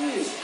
Mm.